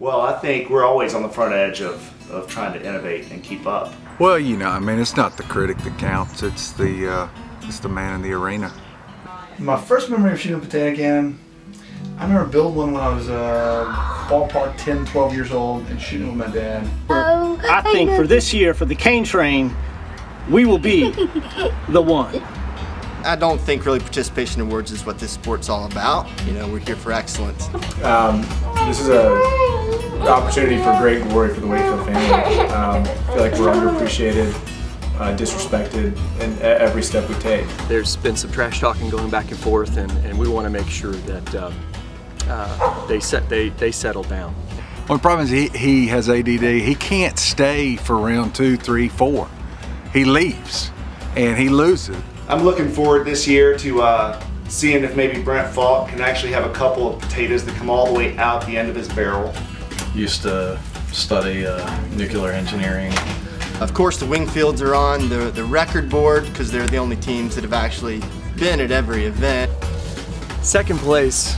Well, I think we're always on the front edge of, of trying to innovate and keep up. Well, you know, I mean, it's not the critic that counts. It's the uh, it's the man in the arena. My first memory of shooting a potato cannon, I remember building one when I was uh, ballpark 10, 12 years old and shooting with my dad. I think for this year, for the cane train, we will be the one. I don't think really participation awards is what this sport's all about. You know, we're here for excellence. Um, this is a opportunity for great glory for the Wakefield family. Um, I feel like we're underappreciated, uh, disrespected in every step we take. There's been some trash talking going back and forth, and, and we want to make sure that uh, uh, they set they they settle down. Well, the problem is he, he has ADD. He can't stay for round two, three, four. He leaves and he loses. I'm looking forward this year to uh, seeing if maybe Brent Falk can actually have a couple of potatoes that come all the way out the end of his barrel. Used to study uh, nuclear engineering. Of course, the Wingfields are on the, the record board because they're the only teams that have actually been at every event. Second place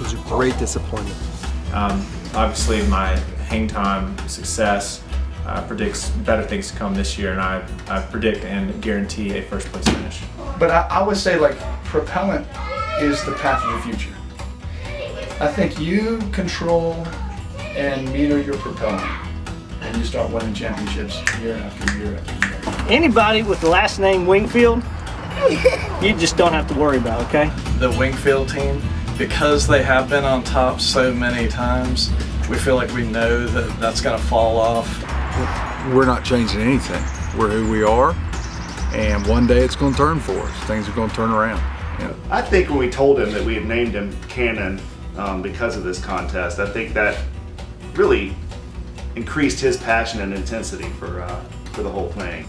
was a great disappointment. Um, obviously, my hang time success uh, predicts better things to come this year, and I, I predict and guarantee a first place finish. But I, I would say like propellant is the path of the future. I think you control and meter your propellant and you start winning championships year after year after year. Anybody with the last name Wingfield, you just don't have to worry about, okay? The Wingfield team, because they have been on top so many times, we feel like we know that that's going to fall off. We're not changing anything. We're who we are, and one day it's going to turn for us. Things are going to turn around. Yeah. I think when we told him that we had named him Cannon um, because of this contest, I think that really increased his passion and intensity for, uh, for the whole thing.